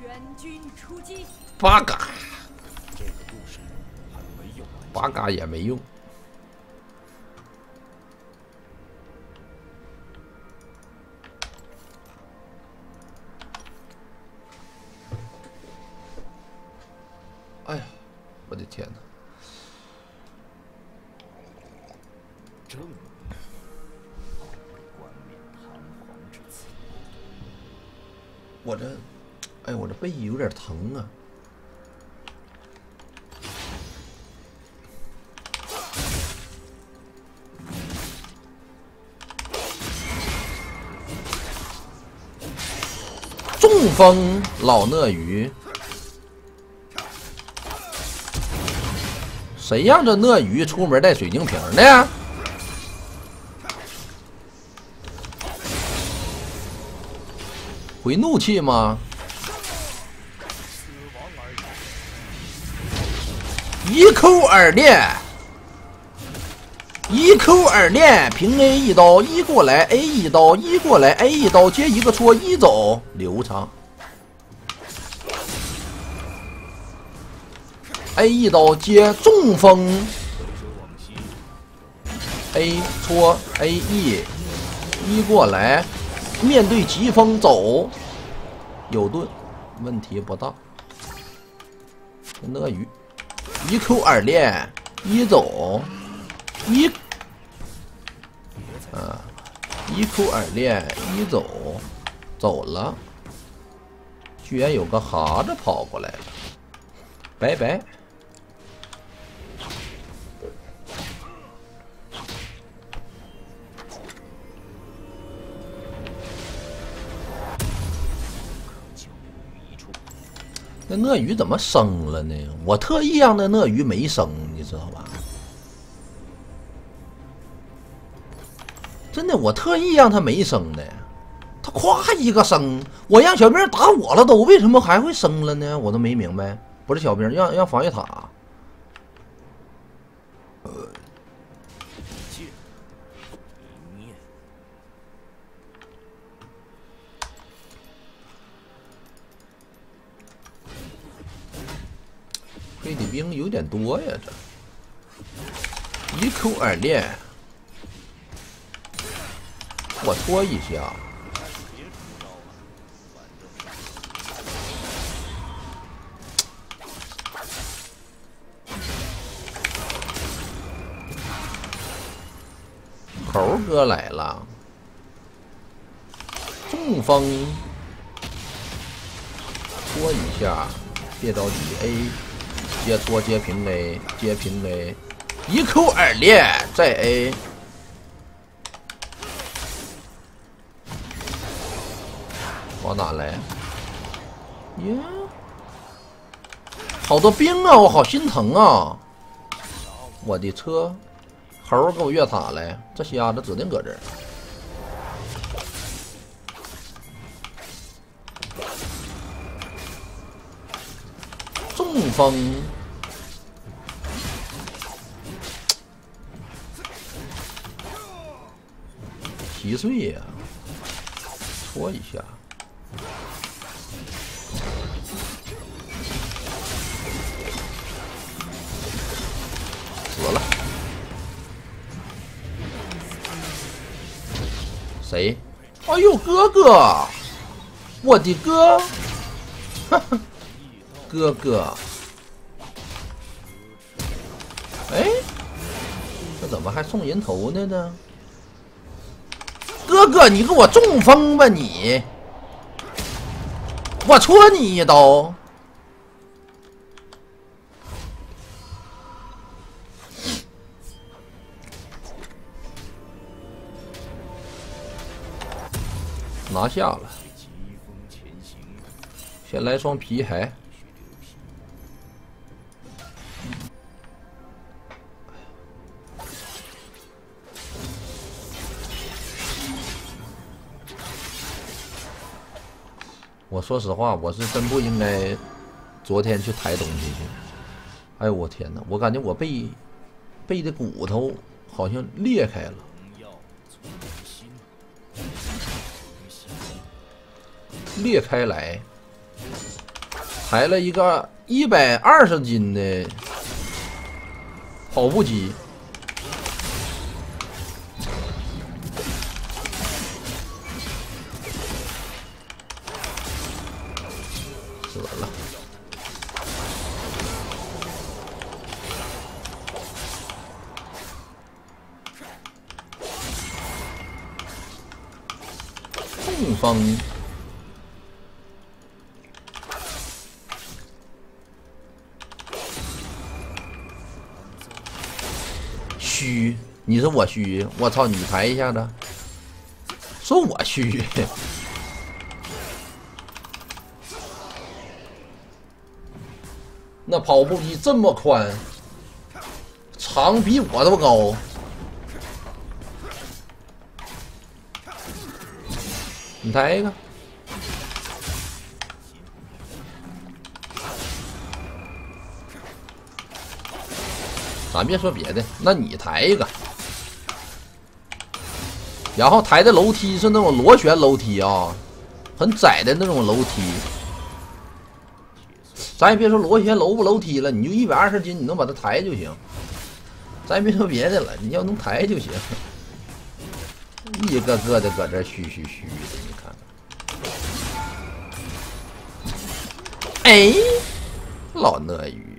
全军出击！八嘎，八嘎也没用。中风老鳄鱼，谁让这鳄鱼出门带水晶瓶的？回怒气吗？一扣二连，Q 二连，平 A 一刀，一过来 A 一刀，一过来 A 一刀，接一个戳，一走流畅。A 一刀接中锋，A 戳 A E，一过来。面对疾风走，有盾，问题不大。鳄鱼，一 Q 二连，一走，一，一出二连，一走，走了。居然有个蛤子跑过来了，拜拜。那鳄鱼怎么生了呢？我特意让那鳄鱼没生，你知道吧？真的，我特意让他没生的。他夸一个生，我让小兵打我了，都为什么还会生了呢？我都没明白。不是小兵，让让防御塔。飞的兵有点多呀，这一扣二连，我搓一下，猴哥来了，中风，搓一下，别着急，A。接搓接平 A，接平 A，一扣二连再 A，往哪来？耶，好多兵啊！我好心疼啊！我的车，猴给我越塔来，这瞎子指定搁这儿。中风，稀碎呀！搓一下，死了。谁？哎呦，哥哥！我的哥！哈哈。哥哥，哎，这怎么还送人头呢呢？哥哥，你给我中风吧你！我戳你一刀，拿下了。先来双皮鞋。我说实话，我是真不应该昨天去抬东西去。哎呦我天哪！我感觉我背背的骨头好像裂开了，裂开来。抬了一个一百二十斤的跑步机。风。虚，你说我虚？我操，你抬一下子，说我虚。那跑步机这么宽，长比我都高。你抬一个，咱别说别的，那你抬一个，然后抬的楼梯是那种螺旋楼梯啊，很窄的那种楼梯。咱也别说螺旋楼不楼梯了，你就一百二十斤，你能把它抬就行。咱也别说别的了，你要能抬就行。一个个的搁这嘘嘘嘘的，哎，老鳄鱼，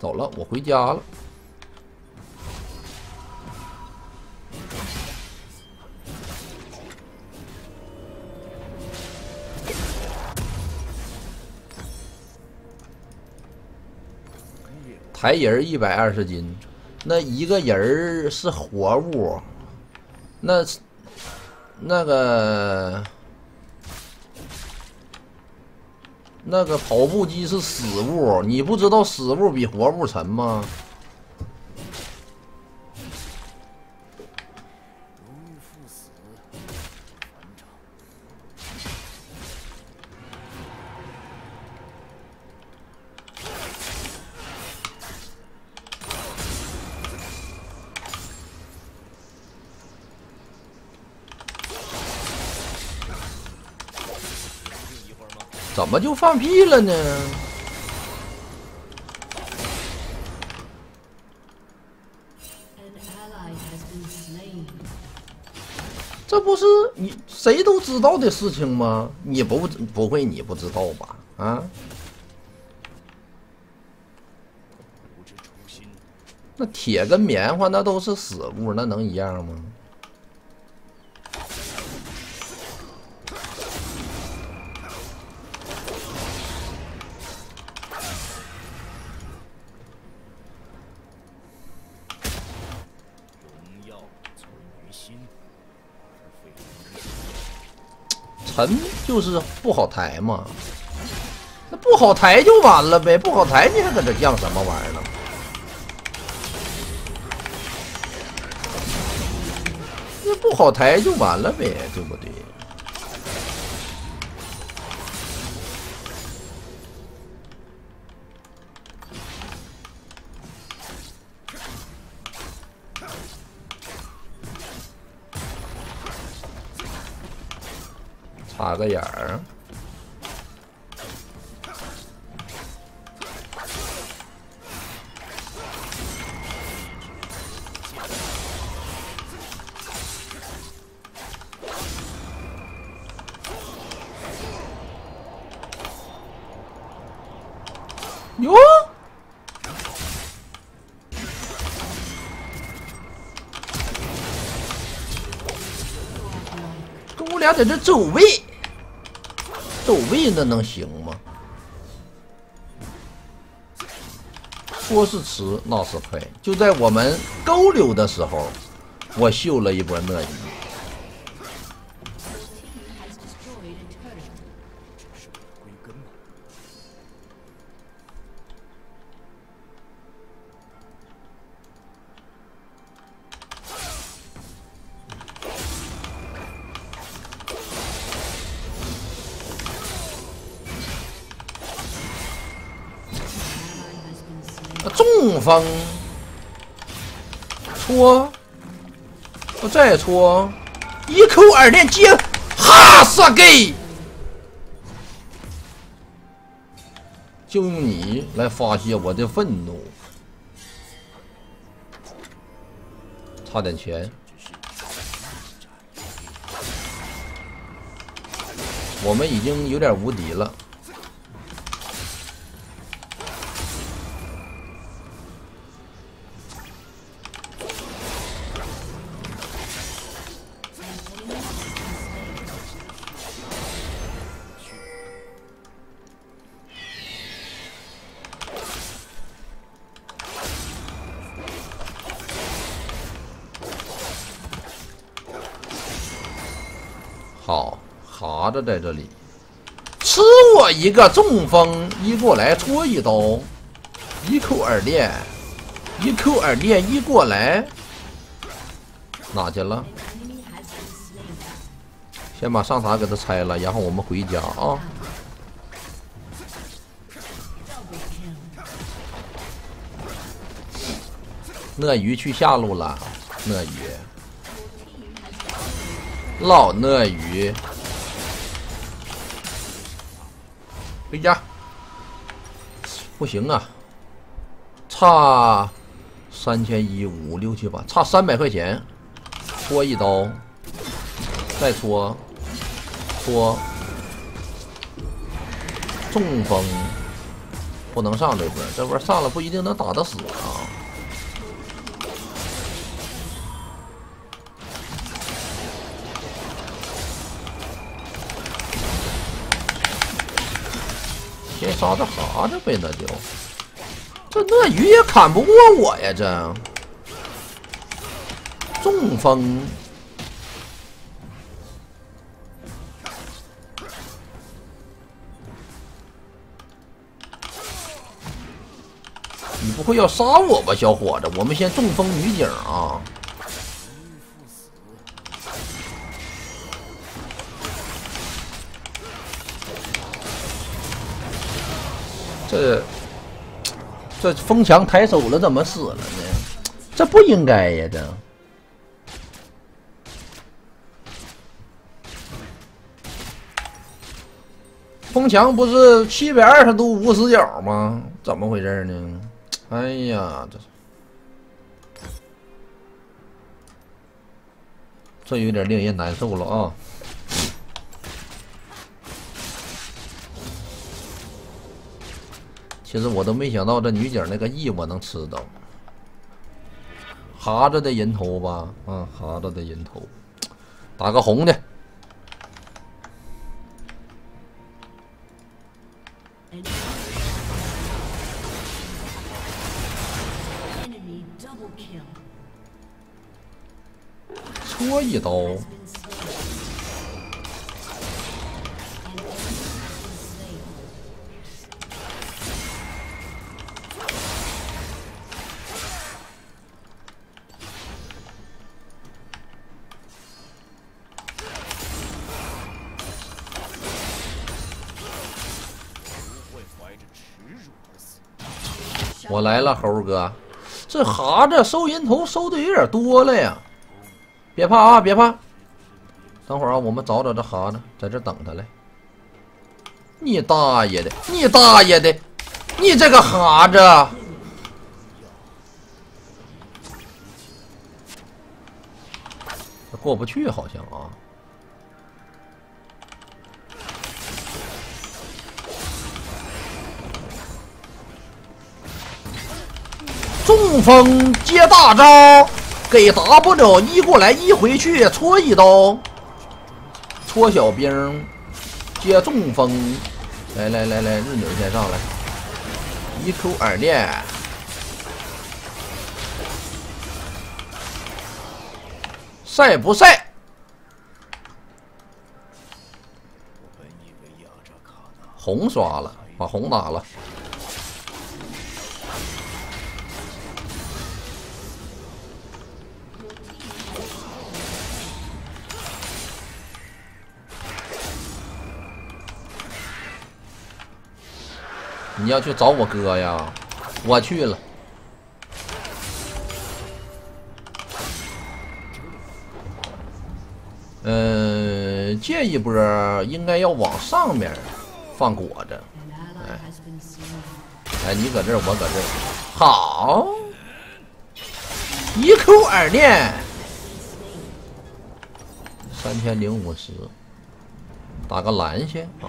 走了，我回家了。抬人一百二十斤，那一个人儿是活物，那那个那个跑步机是死物，你不知道死物比活物沉吗？怎么就放屁了呢.这不是你谁都知道的事情吗？你不不会你不知道吧？啊，那铁跟棉花那都是死物，那能一样吗？沉就是不好抬嘛，那不好抬就完了呗，不好抬你还搁这犟什么玩意儿呢？那不好抬就完了呗，对不对？打个眼儿。俩在这走位，走位那能行吗？说是迟，那是快。就在我们勾溜的时候，我秀了一波鳄鱼。中风，戳，我再戳，一扣二连接，哈萨给！就用你来发泄我的愤怒，差点钱。我们已经有点无敌了。拿着在这里，吃我一个中风，一过来戳一刀，一扣耳链，一扣耳链一过来，哪去了？先把上塔给他拆了，然后我们回家啊。鳄鱼去下路了，鳄鱼，老鳄鱼，回家。不行啊，差三千一五六七八，差三百块钱，戳一刀，再戳，戳，中风，不能上这波，这波上了不一定能打得死啊。没杀这哈子呗，那就这鳄鱼也砍不过我呀！这中风，你不会要杀我吧，小伙子？我们先中风女警啊！这这风墙抬手了，怎么死了呢？这不应该呀！这风墙不是七百二十度无死角吗？怎么回事呢？哎呀，这这有点令人难受了啊！其实我都没想到这女警那个 E 我能吃到，哈子的人头吧，嗯，哈子的人头，打个红的。戳一刀，我来了，猴哥。这哈子收人头收的有点多了呀，别怕啊，别怕。等会儿啊，我们找找这哈子，在这等他来。你大爷的！你大爷的！你这个哈子！过不去，好像啊。中风接大招，给 W 一过来一回去戳一刀，戳小兵接中风，来来来来，日女先上来，一 Q 二连，晒不晒？红刷了，把红打了。你要去找我哥呀？我去了。嗯，这一波应该要往上面放果子。哎，你搁这儿，我搁这儿，好，一扣二连，三千零五十，打个蓝先啊。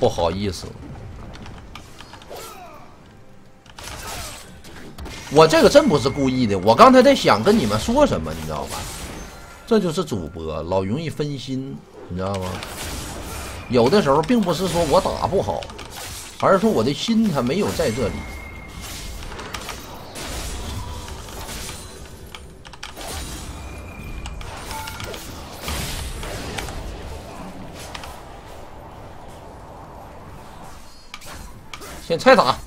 不好意思，我这个真不是故意的，我刚才在想跟你们说什么，你知道吧？这就是主播老容易分心，你知道吗？有的时候并不是说我打不好，而是说我的心它没有在这里。先拆打，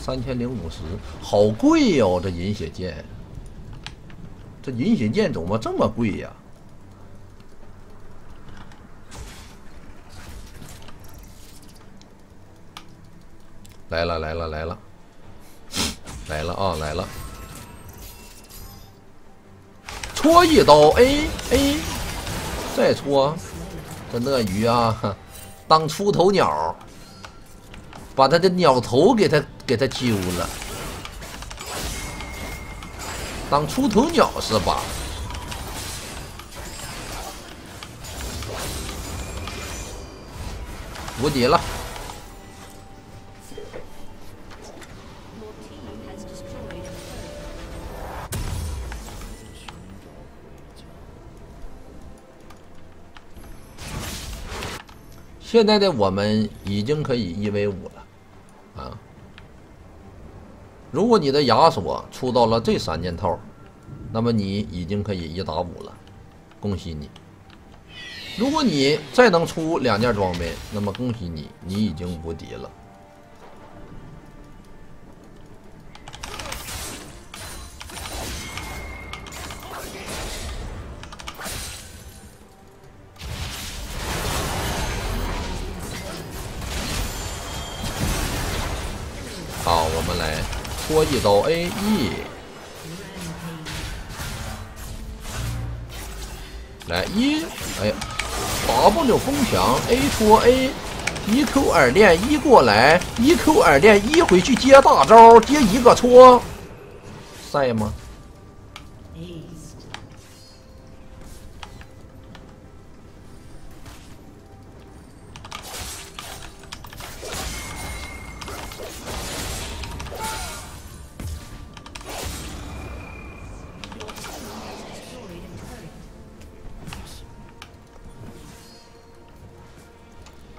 三千零五十，好贵哟、这饮血剑，这饮血剑怎么这么贵呀、来了来了来了，来了啊来了！戳一刀，A A，再戳，这鳄鱼啊，当出头鸟，把他的鸟头给他给他揪了，当出头鸟是吧？无敌了，现在的我们已经可以一 v 五了，啊！如果你的亚索出到了这三件套，那么你已经可以一打五了，恭喜你！如果你再能出两件装备，那么恭喜你，你已经无敌了。一刀 A E，来一，哎呀，W 封墙 A 戳 A，一 Q 二连一过来，一 Q 二连一回去接大招，接一个戳，赛吗？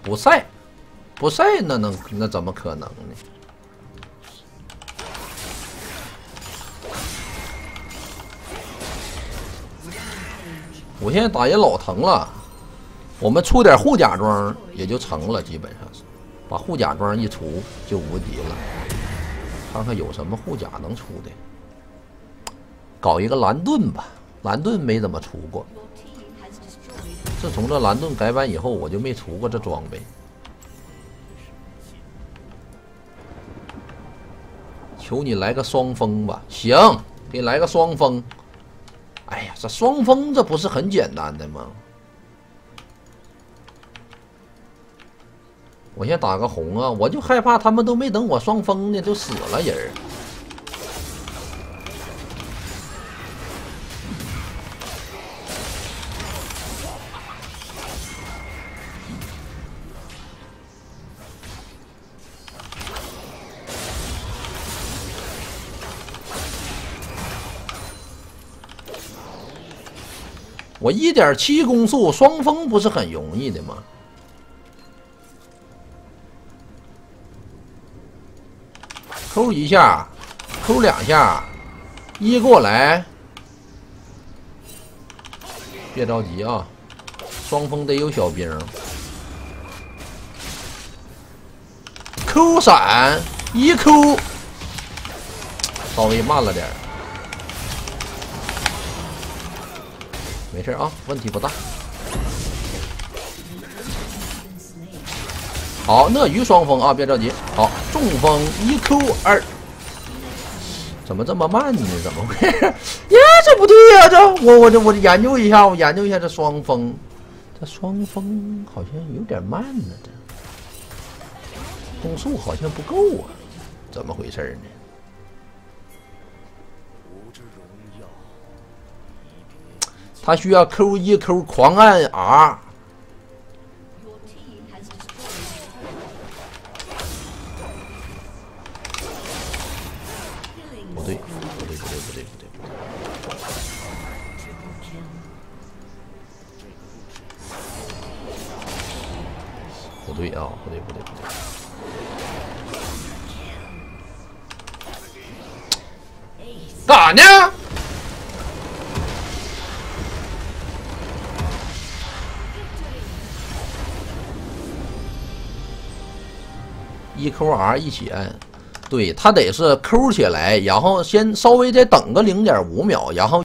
不晒，不晒那能那怎么可能呢？我现在打人老疼了，我们出点护甲装也就成了，基本上是把护甲装一出就无敌了。看看有什么护甲能出的，搞一个蓝盾吧，蓝盾没怎么出过。自从这蓝盾改版以后，我就没出过这装备。求你来个双峰吧，行，给你来个双峰。哎呀，这双峰这不是很简单的吗？我先打个红啊，我就害怕他们都没等我双峰呢，就死了人我一点七攻速，双峰不是很容易的吗？扣一下，扣两下，一过来，别着急啊，双峰得有小兵。Q 闪一 Q，稍微慢了点没事啊，问题不大。好，鳄鱼双峰啊，别着急。好，中风一 Q 二，怎么这么慢呢？怎么回事？呀，这不对呀、这我我这我研究一下，我研究一下这双峰，这双峰好像有点慢呢，这攻速好像不够啊，怎么回事呢？他需要扣一扣，狂按 r。不对，不对，不对，不对，不对，不对。不对啊，不对，不对，不对。干啥呢？Q R 一起按，对，它得是 Q 起来，然后先稍微再等个零点五秒，然后。